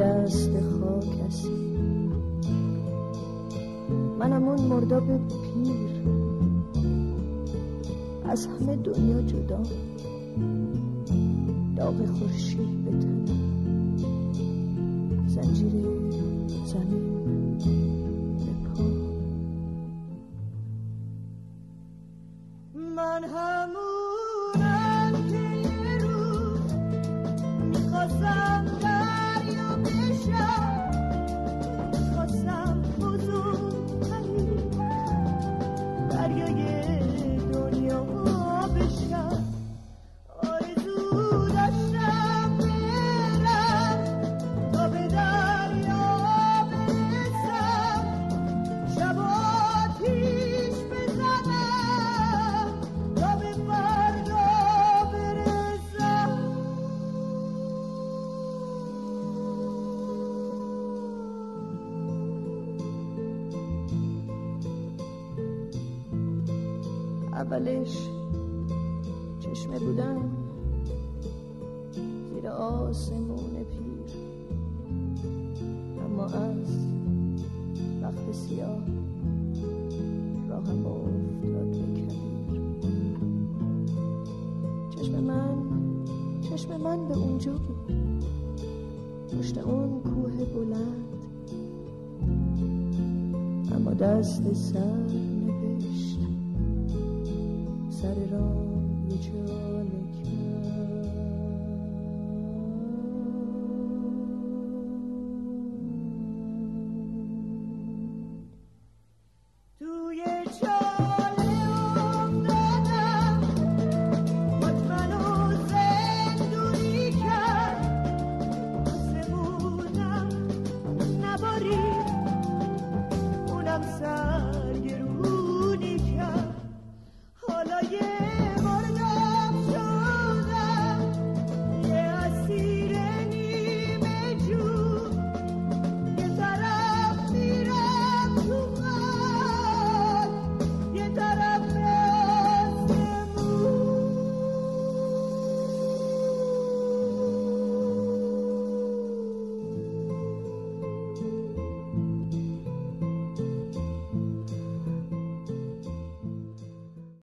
دست خاک منم اون مرداب پیر. از همه دنیا جدا. داغ خورشید به زنجیر زمین به پا. من همون اولش چشمه بودم زیر آسمون پیر. اما از وقت سیاه راهم افتاد به کبیر. چشم من چشم من به اونجا بود. پشت اون کوه بلند. اما دست سر said it all.